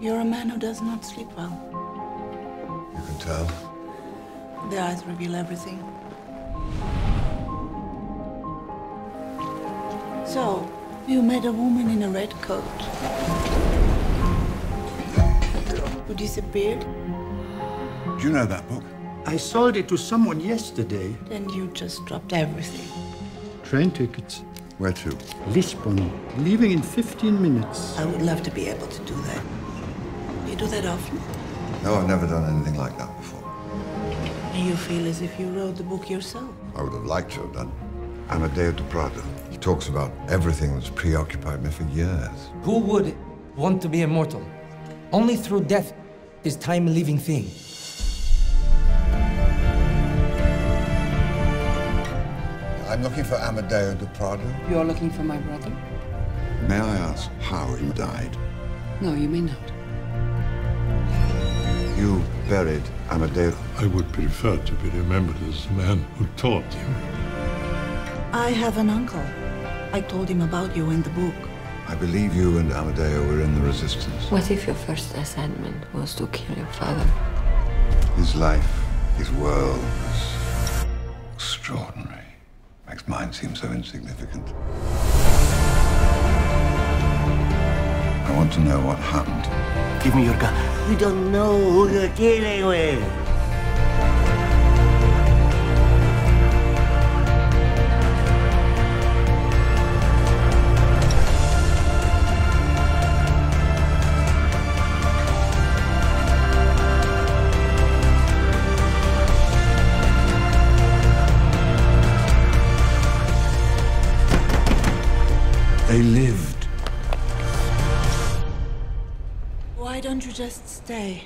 You're a man who does not sleep well. You can tell. The eyes reveal everything. So, you met a woman in a red coat who disappeared. Do you know that book? I sold it to someone yesterday. Then you just dropped everything. Train tickets. Where to? Lisbon. Leaving in 15 minutes. I would love to be able to do that. You do that often? No, I've never done anything like that before. And you feel as if you wrote the book yourself. I would have liked to have done. Amadeu de Prado. He talks about everything that's preoccupied me for years. Who would want to be immortal? Only through death is time a living thing. I'm looking for Amadeu de Prado. You're looking for my brother? May I ask how he died? No, you may not. You buried Amadeu. I would prefer to be remembered as the man who taught him. I have an uncle. I told him about you in the book. I believe you and Amadeu were in the resistance. What if your first assignment was to kill your father? His life, his world was extraordinary. Makes mine seem so insignificant. I want to know what happened. Give me your gun. You don't know who you're dealing with. They lived. Why don't you just stay?